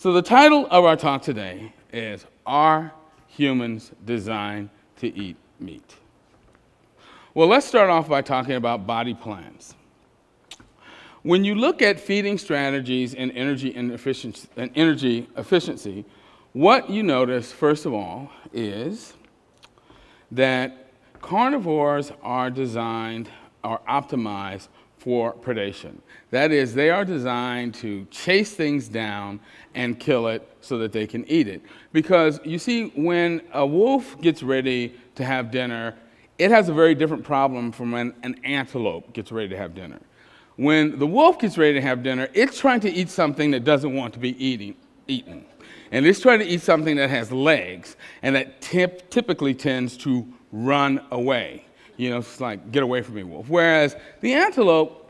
So, the title of our talk today is Are Humans Designed to Eat Meat? Well, let's start off by talking about body plans. When you look at feeding strategies and energy, and efficiency, and energy efficiency, what you notice, first of all, is that carnivores are designed or optimized for predation. That is, they are designed to chase things down and kill it so that they can eat it. Because you see, when a wolf gets ready to have dinner, it has a very different problem from when an antelope gets ready to have dinner. When the wolf gets ready to have dinner, it's trying to eat something that doesn't want to be eating, eaten. And it's trying to eat something that has legs and that tip, typically tends to run away. You know, it's like, get away from me, wolf. Whereas the antelope,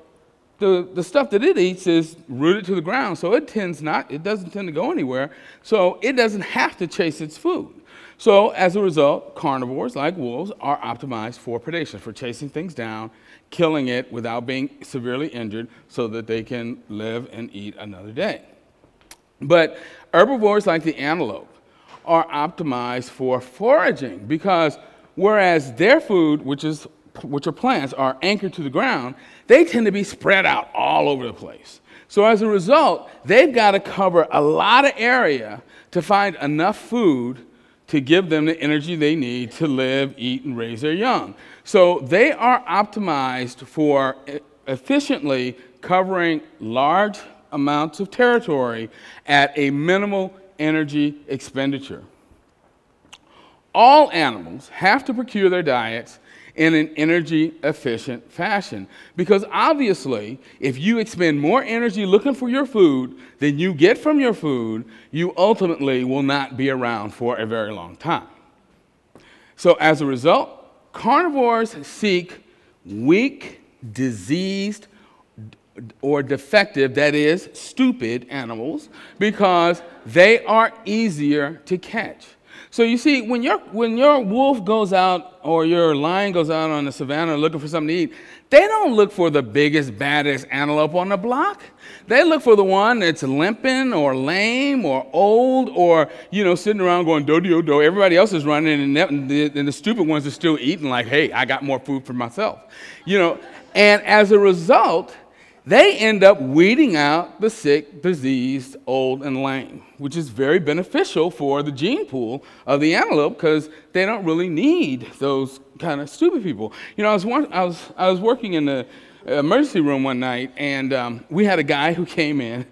the, the stuff that it eats is rooted to the ground, so it tends not, it doesn't tend to go anywhere, so it doesn't have to chase its food. So as a result, carnivores like wolves are optimized for predation, for chasing things down, killing it without being severely injured so that they can live and eat another day. But herbivores like the antelope are optimized for foraging because whereas their food, which, is, which are plants, are anchored to the ground, they tend to be spread out all over the place. So as a result, they've got to cover a lot of area to find enough food to give them the energy they need to live, eat, and raise their young. So they are optimized for efficiently covering large amounts of territory at a minimal energy expenditure. All animals have to procure their diets in an energy efficient fashion. Because obviously, if you expend more energy looking for your food than you get from your food, you ultimately will not be around for a very long time. So, as a result, carnivores seek weak, diseased, or defective, that is, stupid animals, because they are easier to catch. So you see, when your, when your wolf goes out or your lion goes out on the savannah looking for something to eat, they don't look for the biggest, baddest antelope on the block. They look for the one that's limping or lame or old or, you know, sitting around going do do do. Everybody else is running and the, and the stupid ones are still eating like, hey, I got more food for myself. You know, and as a result, they end up weeding out the sick, diseased, old, and lame, which is very beneficial for the gene pool of the antelope because they don't really need those kind of stupid people. You know, I was, I was, I was working in the emergency room one night, and um, we had a guy who came in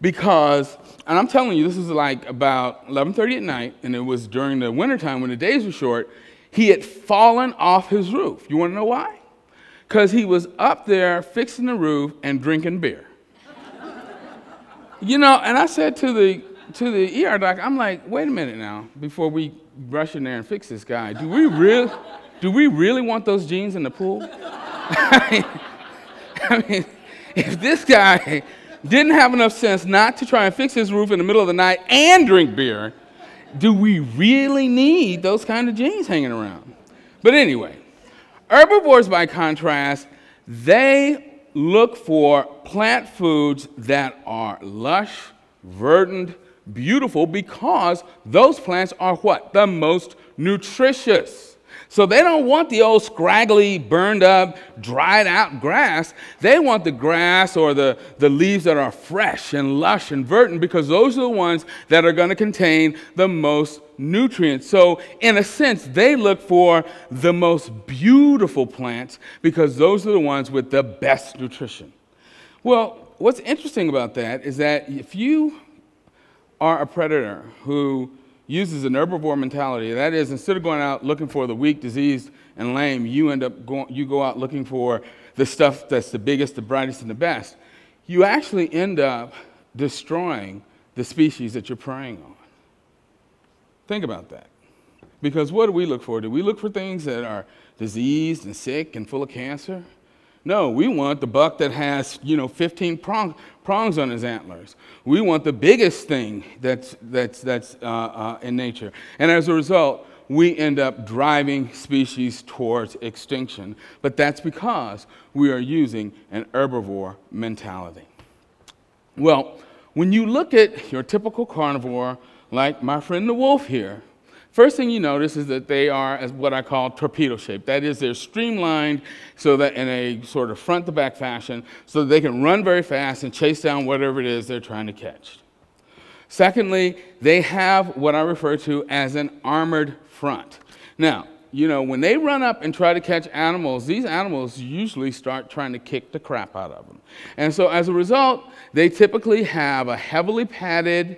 because, and I'm telling you, this is like about 11:30 at night, and it was during the wintertime when the days were short. He had fallen off his roof. You want to know why? Because he was up there fixing the roof and drinking beer. you know, and I said to the to the ER doc, I'm like, wait a minute now, before we rush in there and fix this guy, do we really do we really want those genes in the pool? I, mean, I mean, if this guy didn't have enough sense not to try and fix his roof in the middle of the night and drink beer, do we really need those kind of genes hanging around? But anyway, Herbivores, by contrast, they look for plant foods that are lush, verdant, beautiful because those plants are what? The most nutritious. So they don't want the old scraggly, burned up, dried out grass. They want the grass or the, the leaves that are fresh and lush and verdant because those are the ones that are going to contain the most nutrients. So, in a sense, they look for the most beautiful plants because those are the ones with the best nutrition. Well, what's interesting about that is that if you are a predator who uses an herbivore mentality. That is, instead of going out looking for the weak, diseased, and lame, you end up going, you go out looking for the stuff that's the biggest, the brightest, and the best. You actually end up destroying the species that you're preying on. Think about that. Because what do we look for? Do we look for things that are diseased and sick and full of cancer? No, we want the buck that has, you know, 15 prong, prongs on his antlers. We want the biggest thing that's, that's, that's uh, uh, in nature. And as a result, we end up driving species towards extinction. But that's because we are using an herbivore mentality. Well, when you look at your typical carnivore, like my friend the wolf here, first thing you notice is that they are as what I call torpedo shaped. That is, they're streamlined so that in a sort of front to back fashion, so that they can run very fast and chase down whatever it is they're trying to catch. Secondly, they have what I refer to as an armored front. Now, you know, when they run up and try to catch animals, these animals usually start trying to kick the crap out of them. And so as a result, they typically have a heavily padded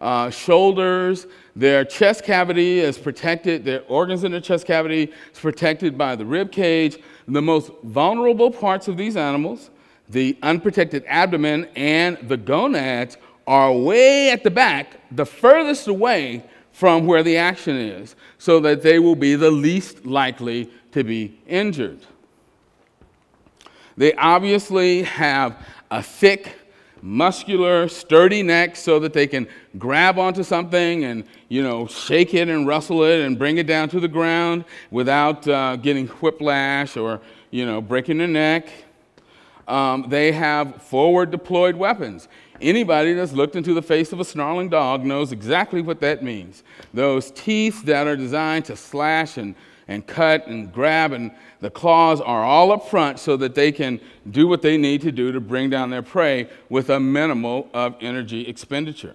uh, shoulders, their chest cavity is protected, their organs in their chest cavity is protected by the rib cage. The most vulnerable parts of these animals, the unprotected abdomen and the gonads, are way at the back, the furthest away from where the action is, so that they will be the least likely to be injured. They obviously have a thick, muscular, sturdy necks so that they can grab onto something and, you know, shake it and rustle it and bring it down to the ground without uh, getting whiplash or, you know, breaking their neck. Um, they have forward deployed weapons. Anybody that's looked into the face of a snarling dog knows exactly what that means. Those teeth that are designed to slash and, and cut and grab, and the claws are all up front so that they can do what they need to do to bring down their prey with a minimal of energy expenditure.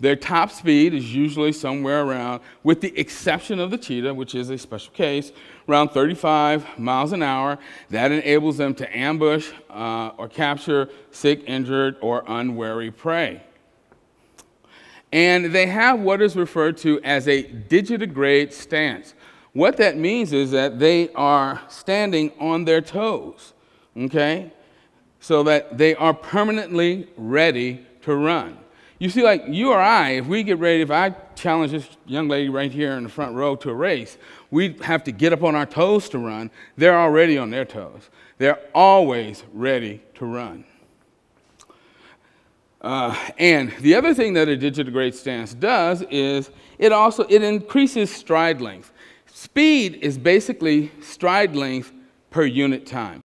Their top speed is usually somewhere around, with the exception of the cheetah, which is a special case, around 35 miles an hour. That enables them to ambush uh, or capture sick, injured, or unwary prey. And they have what is referred to as a digitigrade stance. What that means is that they are standing on their toes, okay? So that they are permanently ready to run. You see, like you or I, if we get ready, if I challenge this young lady right here in the front row to a race, we have to get up on our toes to run. They're already on their toes. They're always ready to run. Uh, and the other thing that a digitigrade stance does is it also it increases stride length. Speed is basically stride length per unit time.